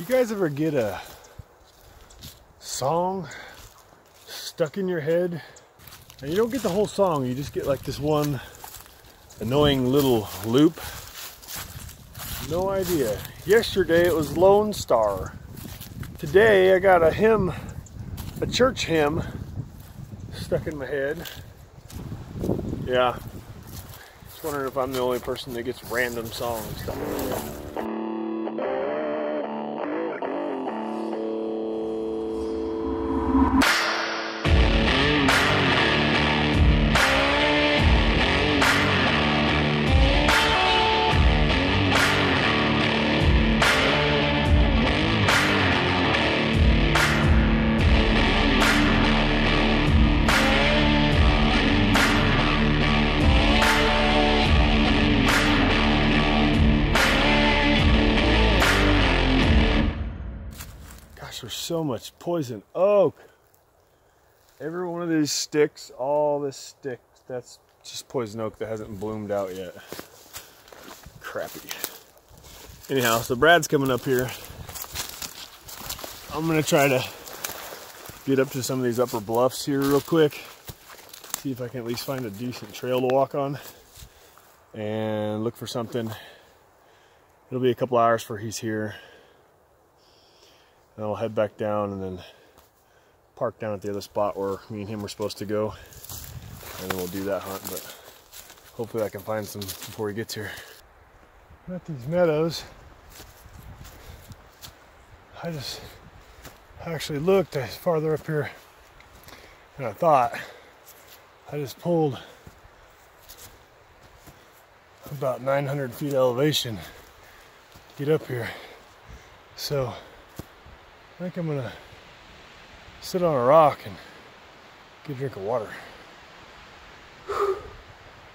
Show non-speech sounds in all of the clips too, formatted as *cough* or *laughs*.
You guys ever get a song stuck in your head? And you don't get the whole song, you just get like this one annoying little loop. No idea. Yesterday it was Lone Star. Today I got a hymn, a church hymn stuck in my head. Yeah. Just wondering if I'm the only person that gets random songs stuck in my head. There's so much poison oak. Every one of these sticks, all this stick, that's just poison oak that hasn't bloomed out yet. Crappy. Anyhow, so Brad's coming up here. I'm gonna try to get up to some of these upper bluffs here real quick. See if I can at least find a decent trail to walk on and look for something. It'll be a couple hours before he's here. And I'll head back down and then park down at the other spot where me and him were supposed to go. And then we'll do that hunt, but hopefully I can find some before he gets here. I'm at these meadows. I just actually looked farther up here than I thought. I just pulled about 900 feet elevation to get up here. So I think I'm gonna sit on a rock and get a drink of water.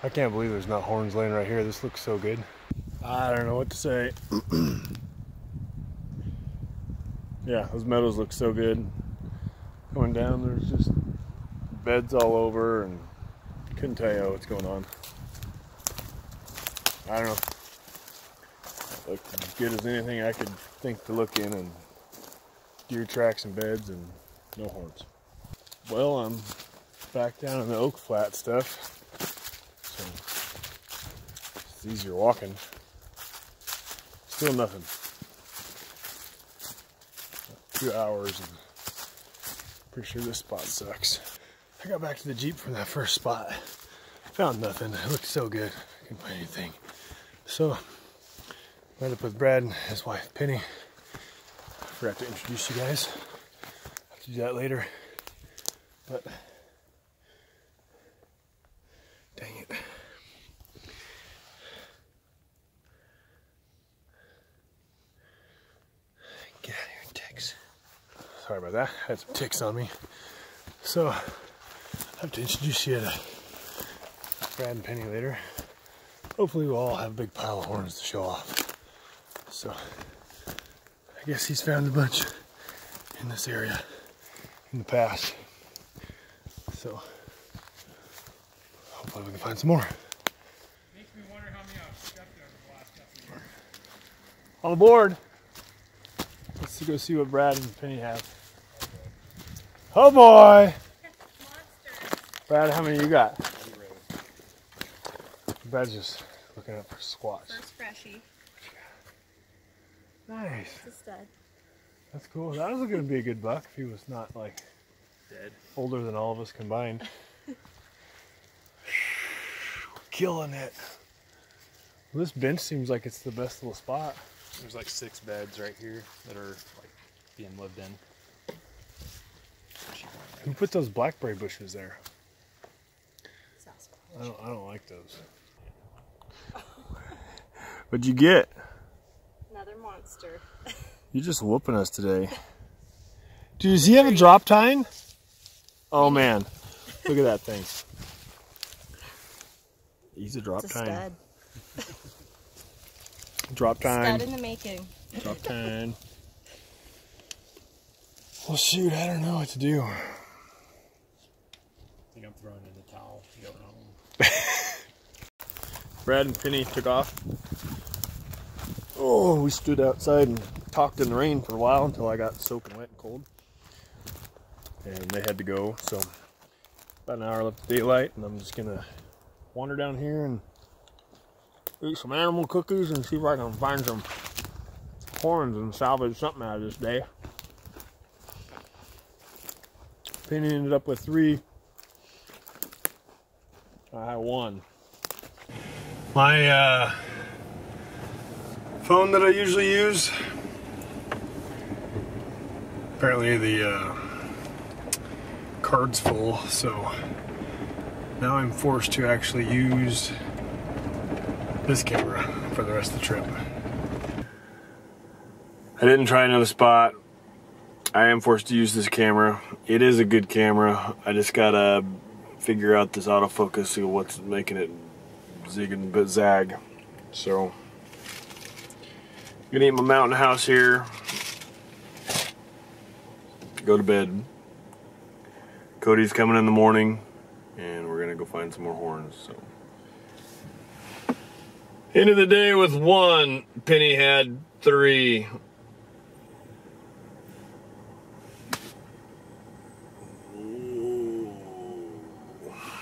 I can't believe there's not horns laying right here. This looks so good. I don't know what to say. *clears throat* yeah, those meadows look so good. Going down, there's just beds all over and couldn't tell you what's going on. I don't know. Looked as good as anything I could think to look in and deer tracks and beds and no horns. Well, I'm back down in the oak flat stuff. So it's easier walking. Still nothing. Two hours and pretty sure this spot sucks. I got back to the Jeep from that first spot. Found nothing. It looked so good. I couldn't find anything. So met up with Brad and his wife Penni. Forgot to introduce you guys. I'll do that later. But dang it. Get out of here, ticks. Sorry about that. I had some ticks on me. So I have to introduce you to Brad and Penni later. Hopefully we'll all have a big pile of horns to show off. So I guess he's found a bunch in this area in the past. So hopefully we can find some more. Makes me wonder how many I've got there in the last couple of. On the board. Let's go see what Brad and Penni have. Oh boy! Brad, how many you got? Brad's just looking up for squats. First freshie. Nice. It's a stud. That's cool. That was going to be a good buck if he was not like Dead. older than all of us combined. *laughs* Killing it. Well, this bench seems like it's the best little spot. There's like six beds right here that are like being lived in. Who put those blackberry bushes there? I don't, I don't like those. *laughs* What'd you get? Another monster. *laughs* You're just whooping us today. Dude, does he have a drop tine? Oh man, look at that thing. *laughs* He's a drop It's a tine. stud. *laughs* Drop tine. Stud in the making. Drop tine. Well, shoot, I don't know what to do. I think I'm throwing in the towel. Going home. Brad and Penni took off. Oh, we stood outside and talked in the rain for a while until I got soaking wet and cold. And they had to go, so about an hour left of daylight, and I'm just gonna wander down here and eat some animal cookies and see if I can find some horns and salvage something out of this day. Penni ended up with three. I had one. My uh, phone that I usually use. Apparently the uh, card's full, so now I'm forced to actually use this camera for the rest of the trip. I didn't try another spot. I am forced to use this camera. It is a good camera. I just gotta figure out this autofocus, see what's making it zig and zag. So, gonna eat my mountain house here. Go to bed. Cody's coming in the morning, and we're gonna go find some more horns. So, end of the day with one. Penni had three.